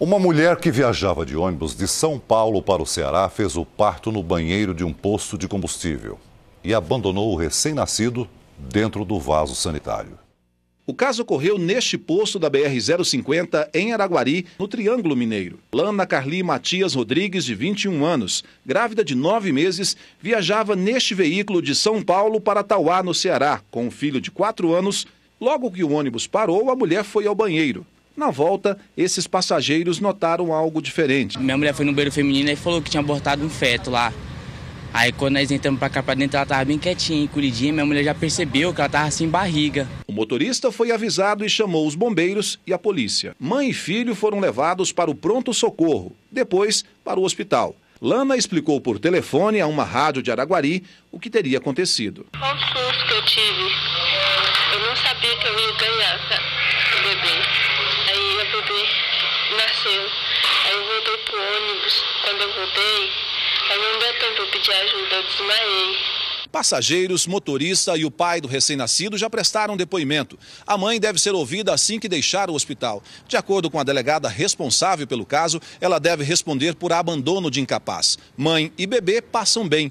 Uma mulher que viajava de ônibus de São Paulo para o Ceará fez o parto no banheiro de um posto de combustível e abandonou o recém-nascido dentro do vaso sanitário. O caso ocorreu neste posto da BR-050, em Araguari, no Triângulo Mineiro. Lana Carli Matias Rodrigues, de 21 anos, grávida de nove meses, viajava neste veículo de São Paulo para Tauá, no Ceará, com um filho de quatro anos. Logo que o ônibus parou, a mulher foi ao banheiro. Na volta, esses passageiros notaram algo diferente. Minha mulher foi no banheiro feminino e falou que tinha abortado um feto lá. Aí quando nós entramos pra cá pra dentro, ela tava bem quietinha, encolhidinha, minha mulher já percebeu que ela tava sem barriga. O motorista foi avisado e chamou os bombeiros e a polícia. Mãe e filho foram levados para o pronto-socorro, depois para o hospital. Lana explicou por telefone a uma rádio de Araguari o que teria acontecido. Qual susto que eu tive. Eu não sabia que eu ia ganhar o bebê bebê nasceu. Aí eu voltei pro ônibus. Quando eu voltei, aí não deu tempo de pedir ajuda, eu desmaiei. Passageiros, motorista e o pai do recém-nascido já prestaram depoimento. A mãe deve ser ouvida assim que deixar o hospital. De acordo com a delegada responsável pelo caso, ela deve responder por abandono de incapaz. Mãe e bebê passam bem.